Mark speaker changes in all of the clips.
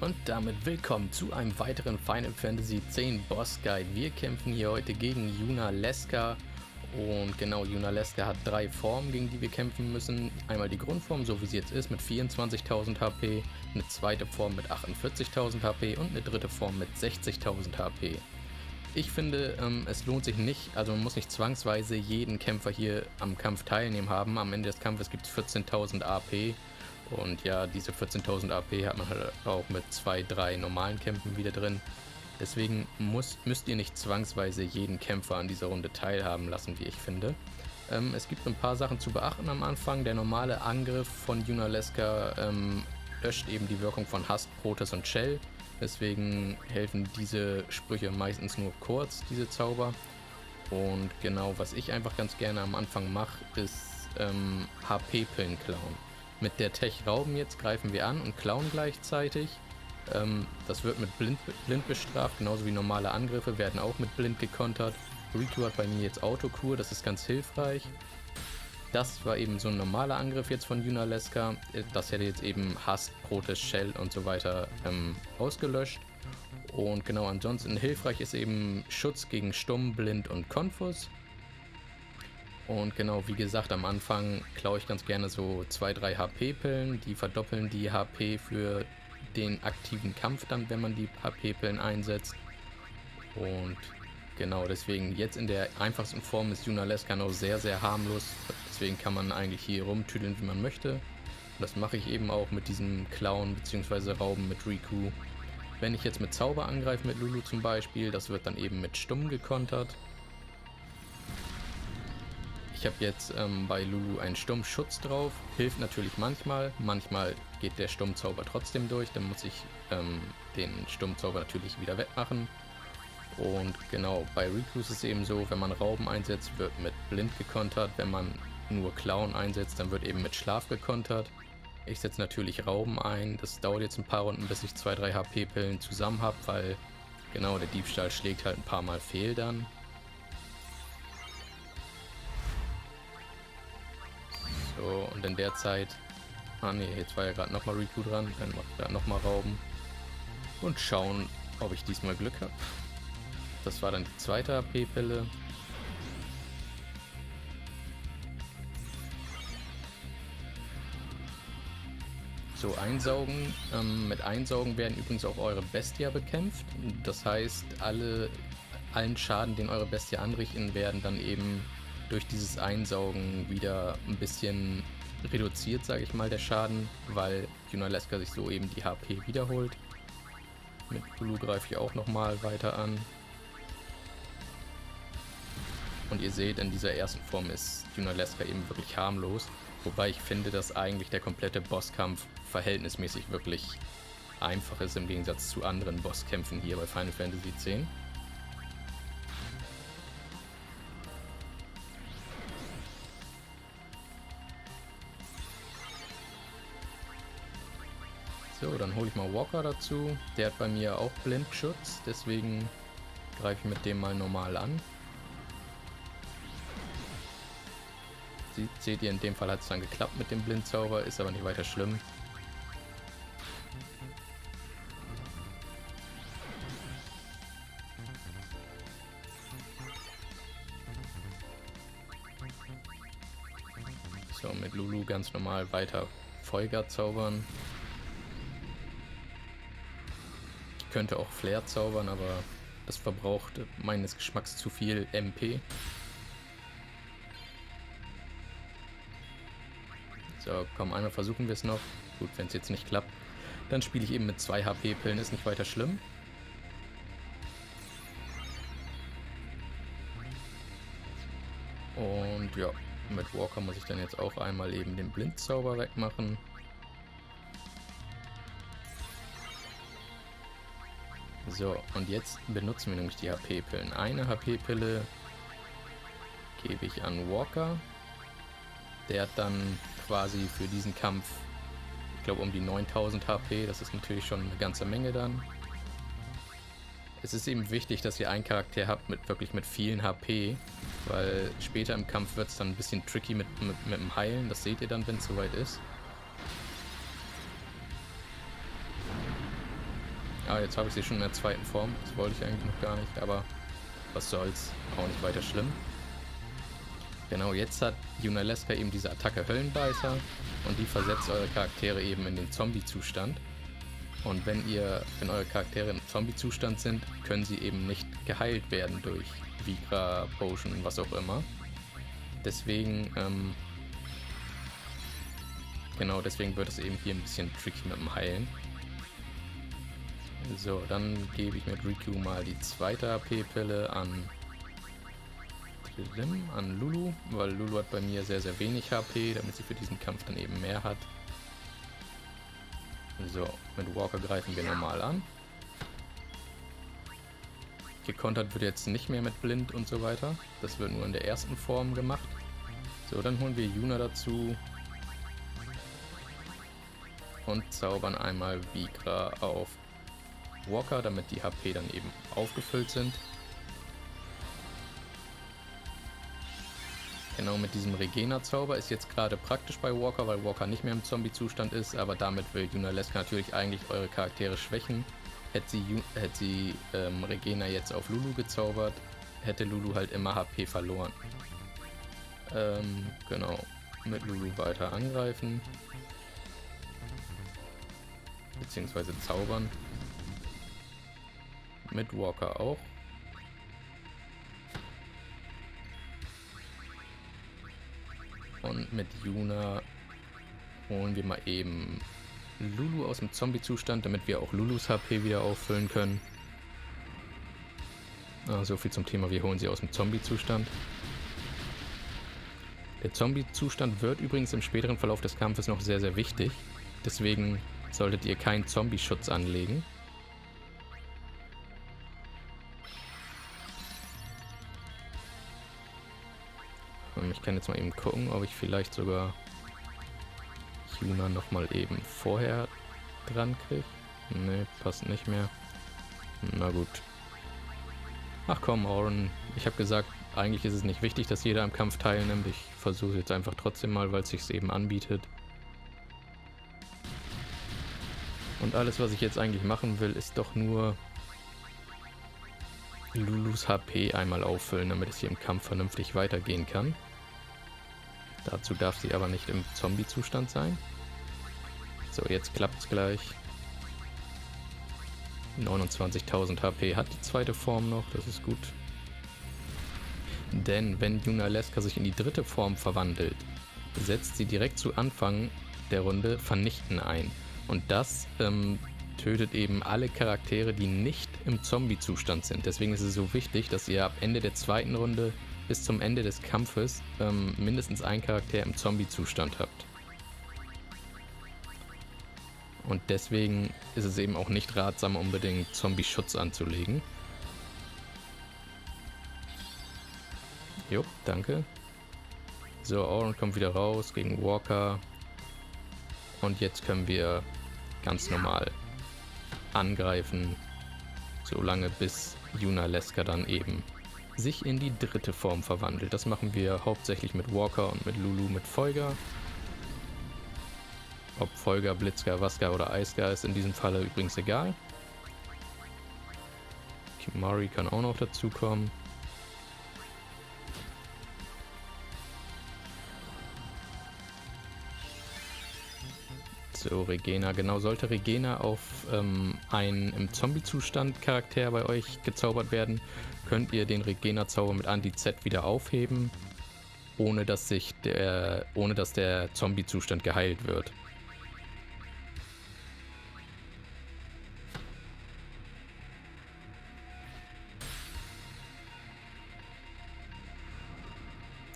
Speaker 1: Und damit willkommen zu einem weiteren Final Fantasy X Boss Guide. Wir kämpfen hier heute gegen Yuna Leska. Und genau, Yuna Leska hat drei Formen, gegen die wir kämpfen müssen. Einmal die Grundform, so wie sie jetzt ist, mit 24.000 HP. Eine zweite Form mit 48.000 HP und eine dritte Form mit 60.000 HP. Ich finde, ähm, es lohnt sich nicht, also man muss nicht zwangsweise jeden Kämpfer hier am Kampf teilnehmen haben. Am Ende des Kampfes gibt es 14.000 AP und ja, diese 14.000 AP hat man halt auch mit zwei, drei normalen Kämpfen wieder drin. Deswegen muss, müsst ihr nicht zwangsweise jeden Kämpfer an dieser Runde teilhaben lassen, wie ich finde. Ähm, es gibt ein paar Sachen zu beachten am Anfang. Der normale Angriff von Junaleska ähm, löscht eben die Wirkung von Hast, Protes und Shell. Deswegen helfen diese Sprüche meistens nur kurz, diese Zauber. Und genau, was ich einfach ganz gerne am Anfang mache, ist ähm, HP-Pillen klauen. Mit der Tech Rauben jetzt greifen wir an und klauen gleichzeitig. Ähm, das wird mit blind, blind bestraft, genauso wie normale Angriffe werden auch mit blind gekontert. Riku hat bei mir jetzt Autokur, das ist ganz hilfreich. Das war eben so ein normaler Angriff jetzt von Junaleska. Das hätte jetzt eben Hass, Protest, Shell und so weiter ähm, ausgelöscht. Und genau, ansonsten hilfreich ist eben Schutz gegen Stumm, Blind und Konfus. Und genau, wie gesagt, am Anfang klaue ich ganz gerne so 2-3 HP-Pillen. Die verdoppeln die HP für den aktiven Kampf dann, wenn man die HP-Pillen einsetzt. Und genau, deswegen jetzt in der einfachsten Form ist Junaleska noch sehr, sehr harmlos. Deswegen kann man eigentlich hier rumtüdeln, wie man möchte. Und das mache ich eben auch mit diesem Klauen bzw. Rauben mit Riku. Wenn ich jetzt mit Zauber angreife, mit Lulu zum Beispiel, das wird dann eben mit Stumm gekontert. Ich habe jetzt ähm, bei Lulu einen Stummschutz drauf. Hilft natürlich manchmal. Manchmal geht der Stummzauber trotzdem durch. Dann muss ich ähm, den Stummzauber natürlich wieder wegmachen. Und genau, bei Riku ist es eben so, wenn man Rauben einsetzt, wird mit Blind gekontert. Wenn man nur Clown einsetzt, dann wird eben mit Schlaf gekontert. Ich setze natürlich Rauben ein. Das dauert jetzt ein paar Runden, bis ich 2-3 HP-Pillen zusammen habe, weil genau der Diebstahl schlägt halt ein paar Mal fehl dann. So, und in der Zeit... Ah ne, jetzt war ja gerade nochmal Riku dran. Dann mache ich da nochmal Rauben. Und schauen, ob ich diesmal Glück habe. Das war dann die zweite AP-Pille. So, einsaugen. Ähm, mit Einsaugen werden übrigens auch eure Bestia bekämpft. Das heißt, alle, allen Schaden, den eure Bestie anrichten, werden dann eben durch dieses Einsaugen wieder ein bisschen reduziert, sage ich mal, der Schaden, weil Junaleska sich so eben die HP wiederholt. Mit Blue greife ich auch nochmal weiter an. Und ihr seht, in dieser ersten Form ist Junaleska eben wirklich harmlos. Wobei ich finde, dass eigentlich der komplette Bosskampf verhältnismäßig wirklich einfach ist im Gegensatz zu anderen Bosskämpfen hier bei Final Fantasy X. Dann hole ich mal Walker dazu. Der hat bei mir auch Blindschutz, deswegen greife ich mit dem mal normal an. Seht ihr, in dem Fall hat es dann geklappt mit dem Blindzauber, ist aber nicht weiter schlimm. So, mit Lulu ganz normal weiter Folger zaubern. Könnte auch Flair zaubern, aber das verbraucht meines Geschmacks zu viel MP. So, komm, einmal versuchen wir es noch. Gut, wenn es jetzt nicht klappt, dann spiele ich eben mit zwei HP-Pillen, ist nicht weiter schlimm. Und ja, mit Walker muss ich dann jetzt auch einmal eben den Blindzauber wegmachen. So, und jetzt benutzen wir nämlich die HP-Pillen. Eine HP-Pille gebe ich an Walker. Der hat dann quasi für diesen Kampf, ich glaube, um die 9000 HP. Das ist natürlich schon eine ganze Menge dann. Es ist eben wichtig, dass ihr einen Charakter habt mit wirklich mit vielen HP, weil später im Kampf wird es dann ein bisschen tricky mit, mit, mit dem Heilen. Das seht ihr dann, wenn es soweit ist. Ah, jetzt habe ich sie schon in der zweiten Form. Das wollte ich eigentlich noch gar nicht, aber was soll's. Auch nicht weiter schlimm. Genau, jetzt hat Junaleska eben diese Attacke Höllenbeißer und die versetzt eure Charaktere eben in den Zombie-Zustand. Und wenn ihr, wenn eure Charaktere im Zombie-Zustand sind, können sie eben nicht geheilt werden durch Vigra, Potion, was auch immer. Deswegen, ähm, genau deswegen wird es eben hier ein bisschen tricky mit dem Heilen. So, dann gebe ich mit Riku mal die zweite AP-Pille an an Lulu, weil Lulu hat bei mir sehr, sehr wenig HP, damit sie für diesen Kampf dann eben mehr hat. So, mit Walker greifen wir normal an. Gekontert wird jetzt nicht mehr mit Blind und so weiter. Das wird nur in der ersten Form gemacht. So, dann holen wir Yuna dazu. Und zaubern einmal Vigra auf Walker, damit die HP dann eben aufgefüllt sind. Genau mit diesem Regena-Zauber ist jetzt gerade praktisch bei Walker, weil Walker nicht mehr im Zombie-Zustand ist, aber damit will Junaleska natürlich eigentlich eure Charaktere schwächen. Hätte sie, hätte sie ähm, Regena jetzt auf Lulu gezaubert, hätte Lulu halt immer HP verloren. Ähm, genau, mit Lulu weiter angreifen. Beziehungsweise zaubern. Mit Walker auch. Und mit Yuna holen wir mal eben Lulu aus dem Zombie-Zustand, damit wir auch Lulus HP wieder auffüllen können. Ah, so viel zum Thema, wir holen sie aus dem Zombie-Zustand. Der Zombie-Zustand wird übrigens im späteren Verlauf des Kampfes noch sehr, sehr wichtig. Deswegen solltet ihr keinen Zombie-Schutz anlegen. Ich kann jetzt mal eben gucken, ob ich vielleicht sogar Yuna nochmal eben vorher dran kriege. Ne, passt nicht mehr. Na gut. Ach komm, Oren. Ich habe gesagt, eigentlich ist es nicht wichtig, dass jeder am Kampf teilnimmt. Ich versuche jetzt einfach trotzdem mal, weil es sich eben anbietet. Und alles, was ich jetzt eigentlich machen will, ist doch nur Lulus HP einmal auffüllen, damit es hier im Kampf vernünftig weitergehen kann. Dazu darf sie aber nicht im Zombie-Zustand sein. So, jetzt klappt es gleich. 29.000 HP hat die zweite Form noch, das ist gut. Denn wenn Junaleska sich in die dritte Form verwandelt, setzt sie direkt zu Anfang der Runde Vernichten ein. Und das ähm, tötet eben alle Charaktere, die nicht im Zombie-Zustand sind. Deswegen ist es so wichtig, dass ihr ab Ende der zweiten Runde bis zum Ende des Kampfes ähm, mindestens einen Charakter im Zombie-Zustand habt. Und deswegen ist es eben auch nicht ratsam, unbedingt Zombie-Schutz anzulegen. Jo, danke. So, Auron kommt wieder raus gegen Walker. Und jetzt können wir ganz normal angreifen, solange bis Yuna Leska dann eben sich in die dritte Form verwandelt. Das machen wir hauptsächlich mit Walker und mit Lulu mit Folger. Ob Folger, Blitzger, Wasker oder Eisger ist in diesem Falle übrigens egal. Kimari kann auch noch dazukommen. So, Regena. Genau, sollte Regena auf ähm, einen im Zombie-Zustand Charakter bei euch gezaubert werden, könnt ihr den Regena-Zauber mit Anti-Z wieder aufheben, ohne dass sich der, ohne dass der Zombie-Zustand geheilt wird.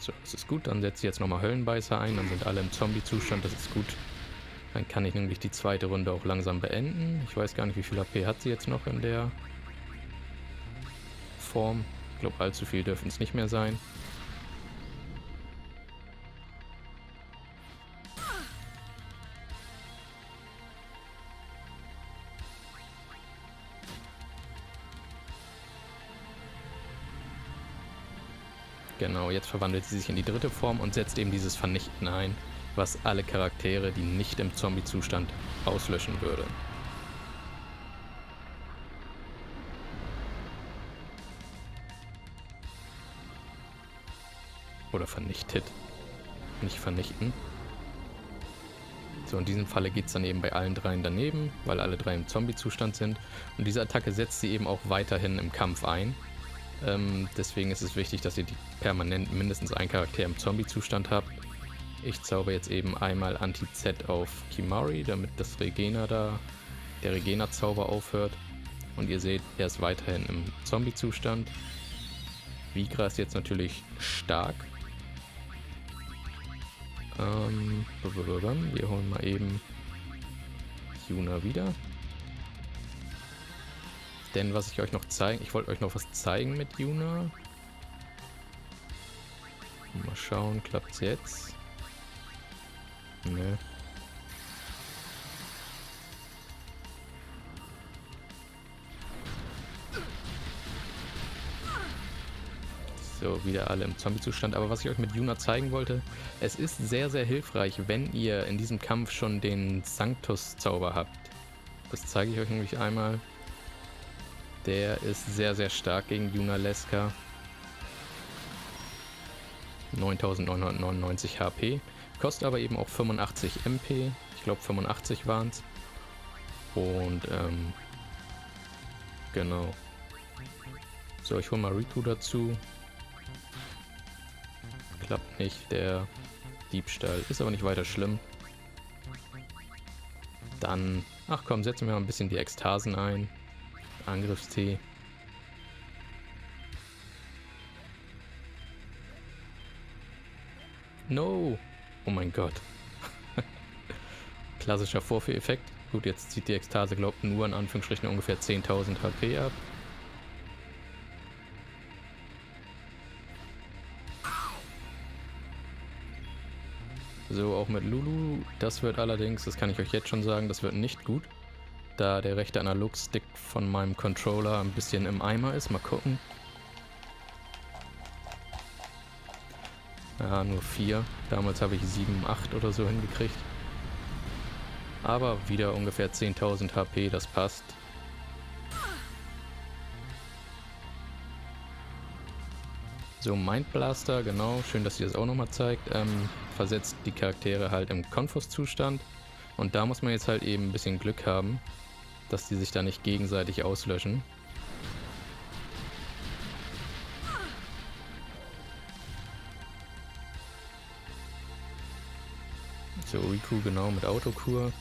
Speaker 1: So, das ist gut. Dann setze ich jetzt nochmal Höllenbeißer ein. Dann sind alle im Zombie-Zustand. Das ist gut. Dann kann ich nämlich die zweite Runde auch langsam beenden. Ich weiß gar nicht, wie viel AP hat sie jetzt noch in der Form. Ich glaube, allzu viel dürfen es nicht mehr sein. Genau, jetzt verwandelt sie sich in die dritte Form und setzt eben dieses Vernichten ein was alle Charaktere, die nicht im Zombie-Zustand, auslöschen würde. Oder vernichtet. Nicht vernichten. So, in diesem Falle geht es dann eben bei allen dreien daneben, weil alle drei im Zombie-Zustand sind. Und diese Attacke setzt sie eben auch weiterhin im Kampf ein. Ähm, deswegen ist es wichtig, dass ihr die permanent mindestens einen Charakter im Zombie-Zustand habt. Ich zauber jetzt eben einmal Anti-Z auf Kimari, damit das Regena da, der Regena-Zauber aufhört. Und ihr seht, er ist weiterhin im Zombie-Zustand. Vigra ist jetzt natürlich stark. Ähm, wir holen mal eben Juna wieder. Denn was ich euch noch zeigen, ich wollte euch noch was zeigen mit Juna. Mal schauen, klappt's jetzt? Ne. So, wieder alle im Zombie-Zustand. Aber was ich euch mit Juna zeigen wollte, es ist sehr, sehr hilfreich, wenn ihr in diesem Kampf schon den Sanctus-Zauber habt. Das zeige ich euch nämlich einmal. Der ist sehr, sehr stark gegen Juna Leska. 9999 HP. Kostet aber eben auch 85 MP. Ich glaube 85 waren es. Und ähm, genau. So, ich hole mal Riku dazu klappt nicht. Der Diebstahl ist aber nicht weiter schlimm. Dann, ach komm, setzen wir mal ein bisschen die Ekstasen ein. Angriffstee. No! Oh mein Gott. Klassischer Vorführeffekt. Gut, jetzt zieht die Ekstase, glaubt nur in Anführungsstrichen ungefähr 10.000 HP ab. So, auch mit Lulu. Das wird allerdings, das kann ich euch jetzt schon sagen, das wird nicht gut. Da der rechte Analogstick von meinem Controller ein bisschen im Eimer ist. Mal gucken. Ja, nur 4. Damals habe ich 7, 8 oder so hingekriegt. Aber wieder ungefähr 10.000 HP, das passt. So, Mind Blaster, genau. Schön, dass sie das auch nochmal zeigt. Ähm, versetzt die Charaktere halt im Konfus-Zustand. Und da muss man jetzt halt eben ein bisschen Glück haben, dass die sich da nicht gegenseitig auslöschen. So, Riku genau mit Autokur.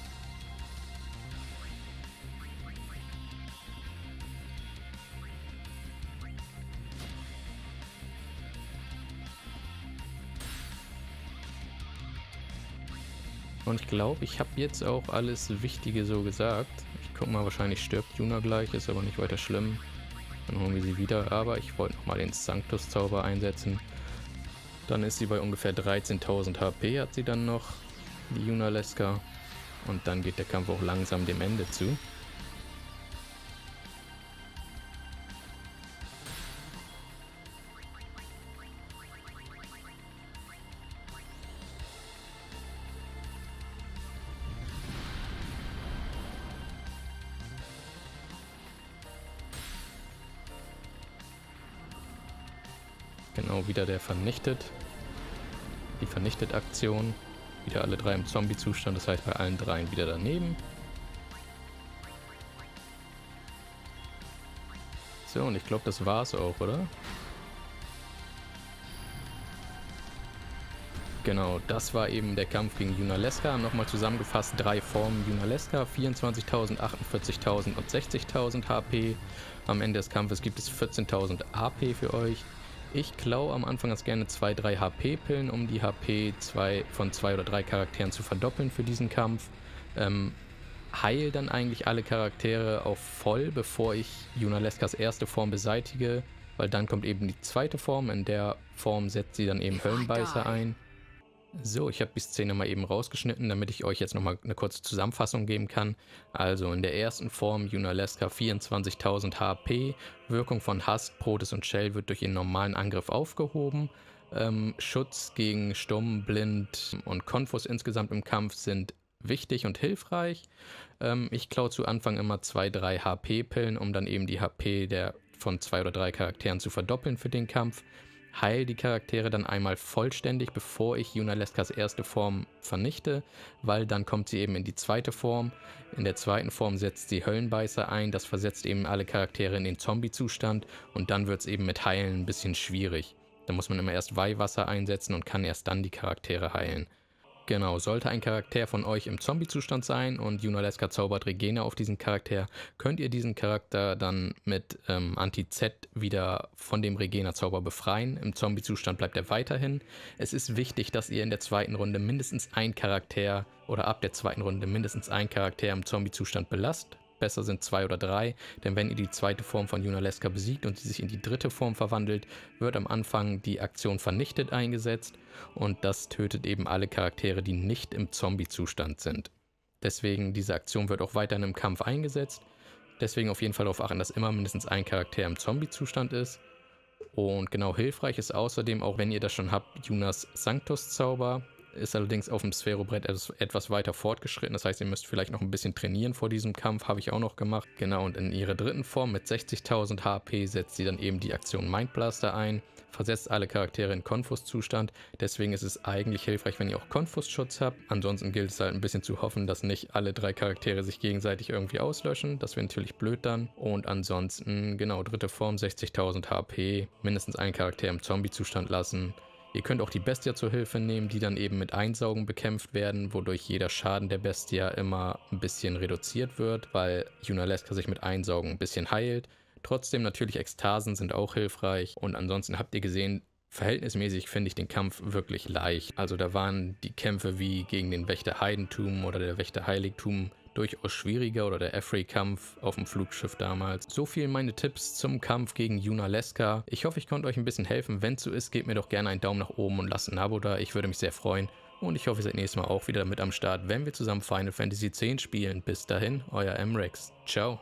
Speaker 1: Und ich glaube, ich habe jetzt auch alles Wichtige so gesagt. Ich guck mal, wahrscheinlich stirbt Juna gleich, ist aber nicht weiter schlimm. Dann holen wir sie wieder, aber ich wollte nochmal den Sanctus-Zauber einsetzen. Dann ist sie bei ungefähr 13.000 HP, hat sie dann noch, die Juna Leska. Und dann geht der Kampf auch langsam dem Ende zu. Genau, wieder der vernichtet. Die Vernichtet-Aktion. Wieder alle drei im Zombie-Zustand, das heißt bei allen dreien wieder daneben. So, und ich glaube, das war's auch, oder? Genau, das war eben der Kampf gegen Junaleska. Nochmal zusammengefasst, drei Formen Junaleska, 24.000, 48.000 und 60.000 HP. Am Ende des Kampfes gibt es 14.000 AP für euch. Ich klaue am Anfang ganz gerne 2-3 HP-Pillen, um die HP zwei, von zwei oder drei Charakteren zu verdoppeln für diesen Kampf. Ähm, heil dann eigentlich alle Charaktere auf voll, bevor ich Junaleskas erste Form beseitige, weil dann kommt eben die zweite Form. In der Form setzt sie dann eben Höllenbeißer ein. So, ich habe die Szene mal eben rausgeschnitten, damit ich euch jetzt nochmal eine kurze Zusammenfassung geben kann. Also in der ersten Form Junaleska 24.000 HP, Wirkung von Husk, Protes und Shell wird durch ihren normalen Angriff aufgehoben. Ähm, Schutz gegen Stumm, Blind und Konfus insgesamt im Kampf sind wichtig und hilfreich. Ähm, ich klaue zu Anfang immer 2-3 HP-Pillen, um dann eben die HP der von zwei oder drei Charakteren zu verdoppeln für den Kampf. Heile die Charaktere dann einmal vollständig, bevor ich Junaleskas erste Form vernichte, weil dann kommt sie eben in die zweite Form. In der zweiten Form setzt sie Höllenbeißer ein, das versetzt eben alle Charaktere in den Zombie-Zustand und dann wird es eben mit Heilen ein bisschen schwierig. Da muss man immer erst Weihwasser einsetzen und kann erst dann die Charaktere heilen. Genau, sollte ein Charakter von euch im Zombie-Zustand sein und Junaleska zaubert Regene auf diesen Charakter, könnt ihr diesen Charakter dann mit ähm, Anti-Z wieder von dem Regena-Zauber befreien. Im Zombie-Zustand bleibt er weiterhin. Es ist wichtig, dass ihr in der zweiten Runde mindestens ein Charakter oder ab der zweiten Runde mindestens ein Charakter im Zombie-Zustand belasst besser sind zwei oder drei, denn wenn ihr die zweite Form von Junaleska besiegt und sie sich in die dritte Form verwandelt, wird am Anfang die Aktion vernichtet eingesetzt und das tötet eben alle Charaktere, die nicht im Zombie-Zustand sind. Deswegen, diese Aktion wird auch weiterhin im Kampf eingesetzt. Deswegen auf jeden Fall darauf achten, dass immer mindestens ein Charakter im Zombie-Zustand ist. Und genau hilfreich ist außerdem, auch wenn ihr das schon habt, Junas Sanctus-Zauber ist allerdings auf dem Sphärobrett etwas weiter fortgeschritten. Das heißt, ihr müsst vielleicht noch ein bisschen trainieren vor diesem Kampf, habe ich auch noch gemacht. Genau, und in ihrer dritten Form mit 60.000 HP setzt sie dann eben die Aktion Mindblaster ein, versetzt alle Charaktere in Konfus-Zustand. Deswegen ist es eigentlich hilfreich, wenn ihr auch Konfus-Schutz habt. Ansonsten gilt es halt ein bisschen zu hoffen, dass nicht alle drei Charaktere sich gegenseitig irgendwie auslöschen. Das wäre natürlich blöd dann. Und ansonsten, genau, dritte Form, 60.000 HP, mindestens einen Charakter im Zombie-Zustand lassen. Ihr könnt auch die Bestia zur Hilfe nehmen, die dann eben mit Einsaugen bekämpft werden, wodurch jeder Schaden der Bestia immer ein bisschen reduziert wird, weil Junaleska sich mit Einsaugen ein bisschen heilt. Trotzdem natürlich Ekstasen sind auch hilfreich und ansonsten habt ihr gesehen, verhältnismäßig finde ich den Kampf wirklich leicht. Also da waren die Kämpfe wie gegen den Wächter Heidentum oder der Wächter Heiligtum durchaus schwieriger oder der Efrey-Kampf auf dem Flugschiff damals. So viel meine Tipps zum Kampf gegen Yuna Leska. Ich hoffe, ich konnte euch ein bisschen helfen. Wenn es so ist, gebt mir doch gerne einen Daumen nach oben und lasst ein Abo da. Ich würde mich sehr freuen. Und ich hoffe, ihr seid nächstes Mal auch wieder mit am Start, wenn wir zusammen Final Fantasy X spielen. Bis dahin, euer M-Rex. Ciao.